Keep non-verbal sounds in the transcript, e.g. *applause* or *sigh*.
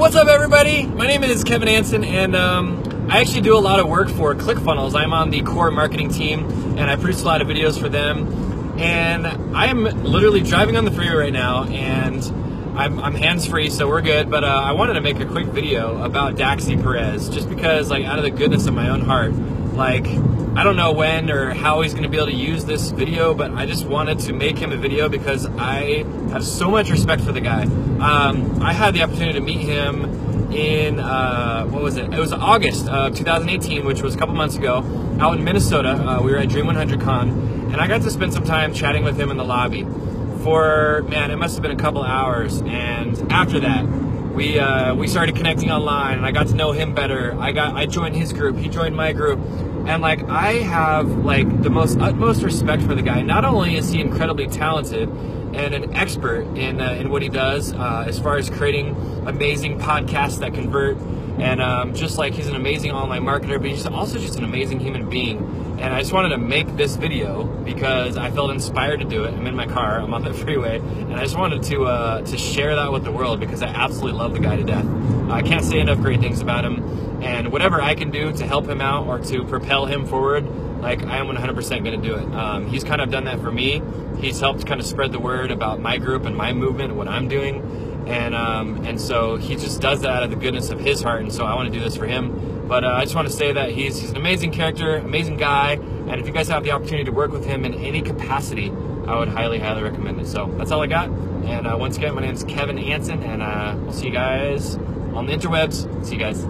What's up, everybody? My name is Kevin Anson, and um, I actually do a lot of work for ClickFunnels. I'm on the core marketing team, and I produce a lot of videos for them. And I'm literally driving on the freeway right now, and I'm, I'm hands-free, so we're good. But uh, I wanted to make a quick video about Daxy Perez, just because, like, out of the goodness of my own heart, like, I don't know when or how he's going to be able to use this video, but I just wanted to make him a video because I have so much respect for the guy. Um, I had the opportunity to meet him in, uh, what was it? It was August of 2018, which was a couple months ago, out in Minnesota. Uh, we were at Dream 100 Con, and I got to spend some time chatting with him in the lobby for, man, it must have been a couple hours. And after that, we uh, we started connecting online, and I got to know him better. I got I joined his group, he joined my group, and like I have like the most utmost respect for the guy. Not only is he incredibly talented and an expert in uh, in what he does, uh, as far as creating amazing podcasts that convert, and um, just like he's an amazing online marketer, but he's also just an amazing human being. And I just wanted to make this video because I felt inspired to do it. I'm in my car, I'm on the *laughs* freeway, and I just wanted to uh, to share that with the world because I absolutely love the guy to death. I can't say enough great things about him, and whatever I can do to help him out or to propel him forward, like I am 100% going to do it. Um, he's kind of done that for me. He's helped kind of spread the word about my group and my movement and what I'm doing, and um, and so he just does that out of the goodness of his heart, and so I want to do this for him. But uh, I just want to say that he's, he's an amazing character, amazing guy, and if you guys have the opportunity to work with him in any capacity, I would highly, highly recommend it. So that's all I got. And uh, once again, my name is Kevin Anson, and uh, we'll see you guys on the interwebs. See you guys.